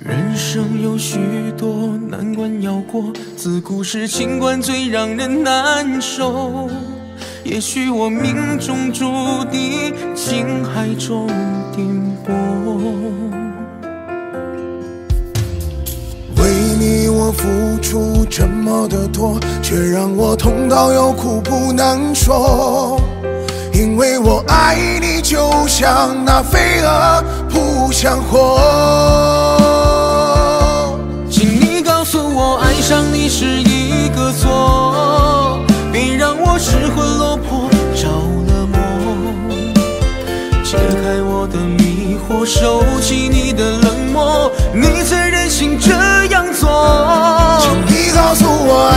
人生有许多难关要过自古是情关最让人难受。也许我命中注定情海中颠簸。付出这么的多，却让我痛到有苦不能说。因为我爱你，就像那飞蛾扑向火。请你告诉我，爱上你是一个错，别让我失魂落魄着了魔。解开我的迷惑，收起你的冷漠，你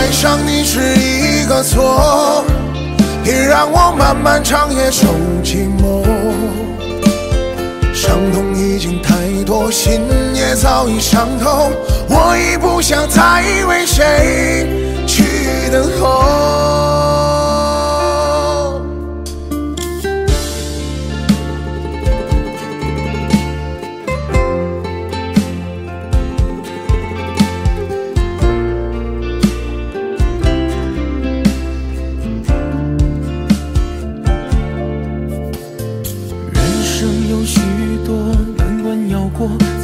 爱上你是一个错，别让我漫漫长夜守寂寞。伤痛已经太多，心也早已伤透。我已不想再为谁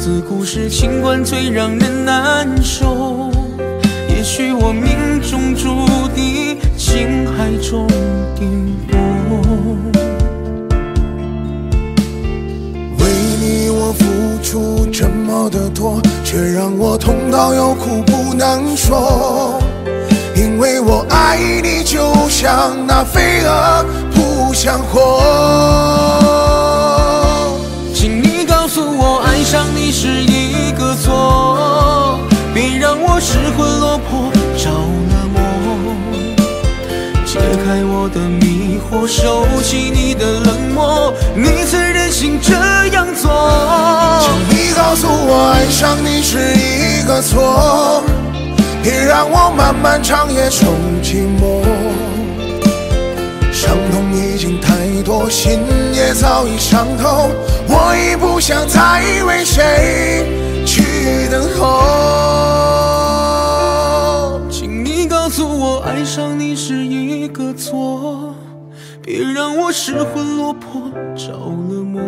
自古是情关最让人难受，也许我命中注定情海中颠簸。为你我付出这么的多，却让我痛到有苦不能说。因为我爱你，就像那飞蛾扑向火。的迷惑，收起你的冷漠，你最任性这样做。请你告诉我，爱上你是一个错，别让我漫漫长夜受寂寞。伤痛已经太多，心也早已伤透。我已不想再为谁去等候，请你告诉我，爱上你是一个错，别让我失魂落魄着了魔。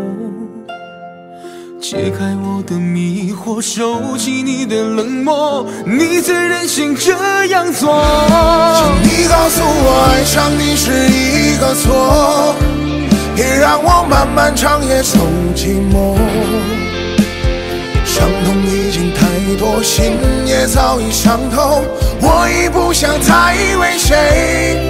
解开我的迷惑，收起你的冷漠，你怎忍心这样做。请你告诉我，爱上你是一个错。别让我漫漫长夜受寂寞，伤痛已经太多，心也早已伤透，我已不想再为谁。